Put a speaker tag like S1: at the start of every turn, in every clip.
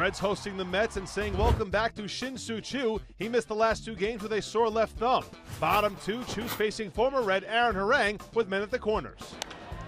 S1: Reds hosting the Mets and saying welcome back to Shin-Soo Choo. He missed the last two games with a sore left thumb. Bottom two, Choo's facing former Red Aaron Harang with men at the corners.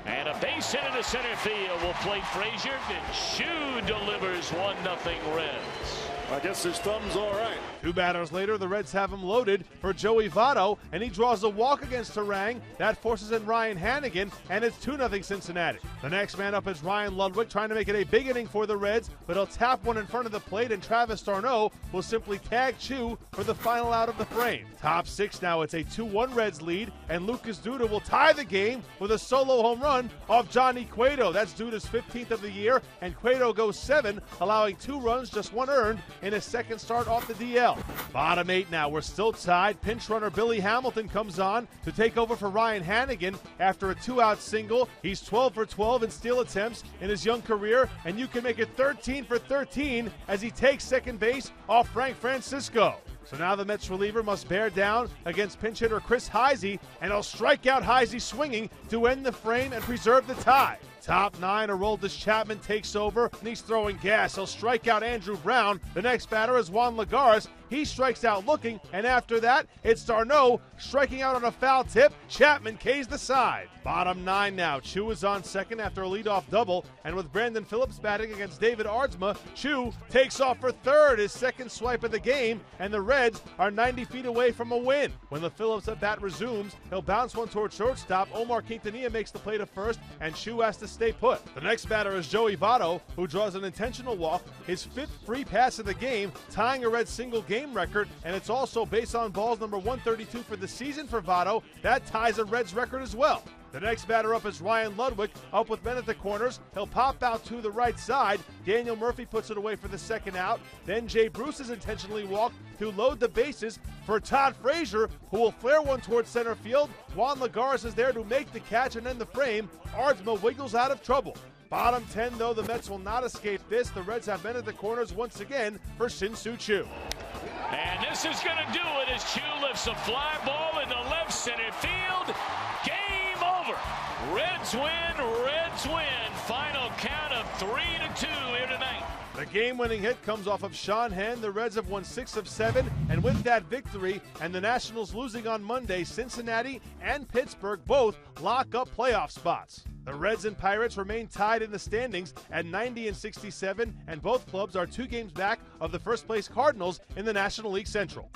S2: And a base hit into center field will play Frazier. And Choo delivers 1 0 Reds.
S3: I guess his thumb's all right.
S1: Two batters later, the Reds have him loaded for Joey Votto, and he draws a walk against Harang. That forces in Ryan Hanigan, and it's 2 0 Cincinnati. The next man up is Ryan Ludwick, trying to make it a big inning for the Reds, but he'll tap one in front of the plate, and Travis d'Arnaud will simply tag Choo for the final out of the frame. Top six now, it's a 2 1 Reds lead, and Lucas Duda will tie the game with a solo home run off Johnny Cueto. That's Duda's 15th of the year, and Cueto goes seven, allowing two runs, just one earned in his second start off the DL. Bottom eight now. We're still tied. Pinch runner Billy Hamilton comes on to take over for Ryan Hanigan after a two out single. He's 12 for 12 in steal attempts in his young career, and you can make it 13 for 13 as he takes second base off Frank Francisco. So now the Mets reliever must bear down against pinch hitter Chris Heisey, and he'll strike out Heisey swinging to end the frame and preserve the tie. Top nine, Aroldis Chapman takes over, and he's throwing gas. He'll strike out Andrew Brown. The next batter is Juan Lagares. He strikes out looking, and after that, it's d'Arnaud striking out on a foul tip. Chapman K's the side. Bottom nine now. Choo is on second after a leadoff double, and with Brandon Phillips batting against David Aardsma, Choo takes off for third, his second swipe of the game, and the Reds are 90 feet away from a win. When the Phillips at bat resumes, he'll bounce one toward shortstop. Omar Quintanilla makes the play to first, and Choo has to stay put. The next batter is Joey Votto, who draws an intentional walk, his fifth free pass of the game, tying a Red single game record, and it's also based on balls number 132 for the season for Votto. That ties a Reds record as well. The next batter up is Ryan Ludwick, up with men at the corners. He'll pop out to the right side. Daniel Murphy puts it away for the second out. Then Jay Bruce is intentionally walked to load the bases for Todd Frazier, who will flare one towards center field. Juan Lagares is there to make the catch and end the frame. Aardsma wiggles out of trouble. Bottom 10, though, the Mets will not escape this. The Reds have men at the corners once again for Shin-Soo Choo.
S2: And this is going to do it as Choo lifts a fly ball into left center field. Reds win, Reds win. Final count of three to two here tonight.
S1: The game winning hit comes off of Sean Henn. The Reds have won six of seven, and with that victory and the Nationals losing on Monday, Cincinnati and Pittsburgh both lock up playoff spots. The Reds and Pirates remain tied in the standings at 90 and 67, and both clubs are two games back of the first place Cardinals in the National League Central.